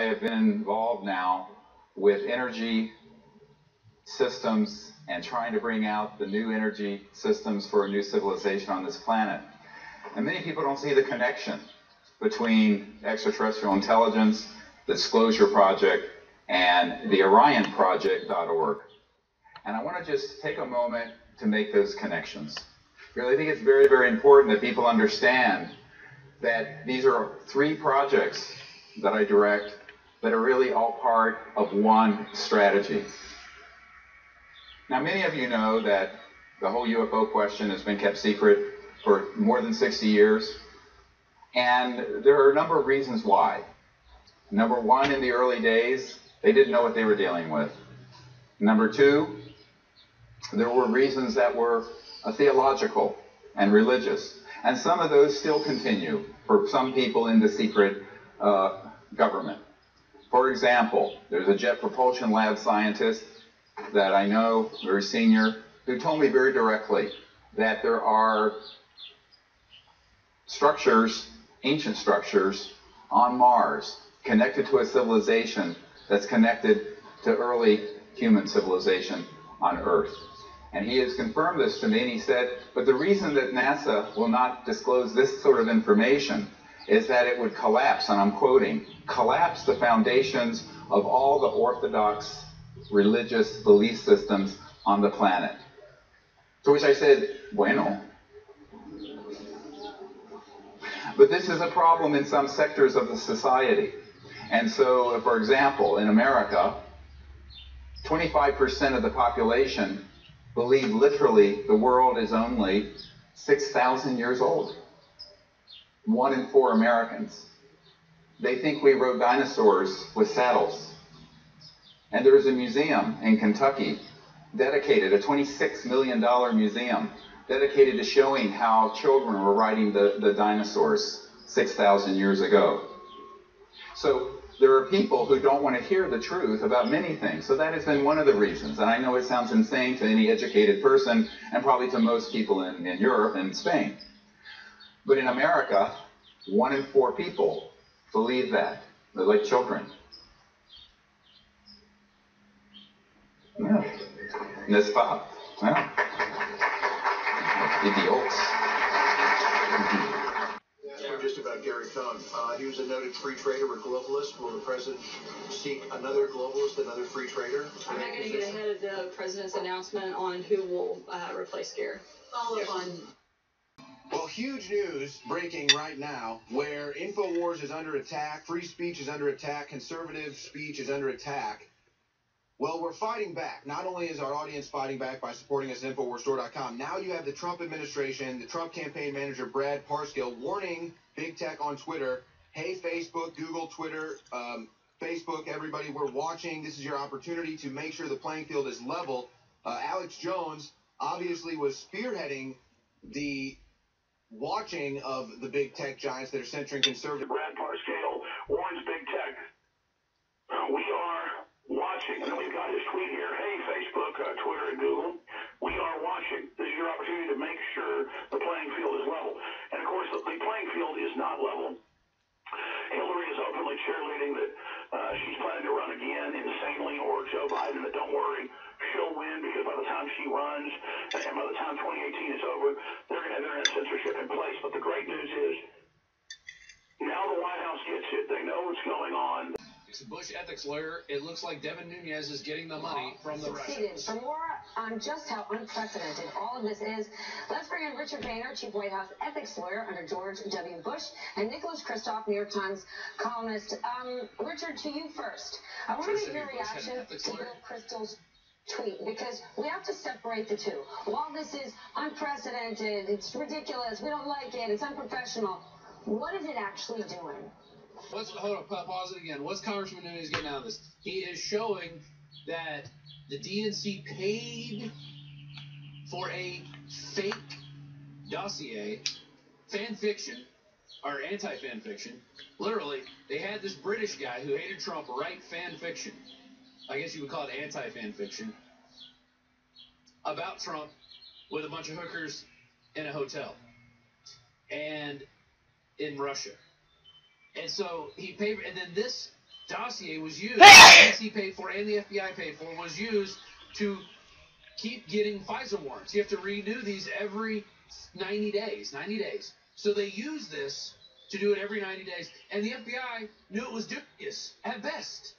I have been involved now with energy systems and trying to bring out the new energy systems for a new civilization on this planet. And many people don't see the connection between extraterrestrial intelligence, the Disclosure Project, and the OrionProject.org. And I want to just take a moment to make those connections. Because I think it's very, very important that people understand that these are three projects that I direct that are really all part of one strategy. Now, many of you know that the whole UFO question has been kept secret for more than 60 years. And there are a number of reasons why. Number one, in the early days, they didn't know what they were dealing with. Number two, there were reasons that were uh, theological and religious. And some of those still continue for some people in the secret uh, government. For example, there's a Jet Propulsion Lab scientist that I know, very senior, who told me very directly that there are structures, ancient structures, on Mars connected to a civilization that's connected to early human civilization on Earth. And he has confirmed this to me, and he said, but the reason that NASA will not disclose this sort of information is that it would collapse, and I'm quoting, collapse the foundations of all the orthodox religious belief systems on the planet. To which I said, bueno. But this is a problem in some sectors of the society. And so, for example, in America, 25% of the population believe literally the world is only 6,000 years old. One in four Americans. They think we rode dinosaurs with saddles. And there is a museum in Kentucky dedicated, a $26 million museum dedicated to showing how children were riding the, the dinosaurs 6,000 years ago. So there are people who don't want to hear the truth about many things. So that has been one of the reasons. And I know it sounds insane to any educated person and probably to most people in, in Europe and Spain. But in America, one in four people believe that. They're like children. Yeah. N'est-ce pas? Yeah. Idiots. just about Gary Cohn. Uh, he was a noted free trader or globalist. Will the president seek another globalist, another free trader? I'm not going to get ahead of the president's announcement on who will uh, replace Gary. Follow up on. Well, huge news breaking right now where InfoWars is under attack, free speech is under attack, conservative speech is under attack. Well, we're fighting back. Not only is our audience fighting back by supporting us at InfoWarsStore.com, now you have the Trump administration, the Trump campaign manager Brad Parscale warning big tech on Twitter, hey, Facebook, Google, Twitter, um, Facebook, everybody, we're watching. This is your opportunity to make sure the playing field is level. Uh, Alex Jones obviously was spearheading the watching of the big tech giants that are centering conservative. Brad Parscale warns big tech. We are watching. And we've got his tweet here. Hey, Facebook, uh, Twitter, and Google. We are watching. This is your opportunity to make sure the playing field is level. And of course, the, playing field is not level. Hillary is openly cheerleading that uh, she's planning to run again insanely, or Joe Biden that don't worry, because by the time she runs and by the time 2018 is over, they're going to have internet censorship in place. But the great news is now the White House gets it. They know what's going on. It's the Bush ethics lawyer, it looks like Devin Nunes is getting the money from the Succeeded. Russians. For more on just how unprecedented all of this is, let's bring in Richard Painter, chief White House ethics lawyer under George W. Bush, and Nicholas Kristof, New York Times columnist. Um, Richard, to you first. I want to First, get your Bush had an reaction ethics to? Bill Kristol's tweet because we have to separate the two. While this is unprecedented, it's ridiculous, we don't like it, it's unprofessional. What is it actually doing? What's hold on, pause it again. What's Congressman Nunes getting out of this? He is showing that the DNC paid for a fake dossier, fan fiction, or anti fan fiction. Literally, they had this British guy who hated Trump write fan fiction. I guess you would call it anti fan fiction about Trump with a bunch of hookers in a hotel and in Russia. And so he paid, and then this dossier was used, DNC paid for and the FBI paid for, was used to keep getting FISA warrants. You have to renew these every 90 days. 90 days. So they use this to do it every 90 days, and the FBI knew it was dubious at best.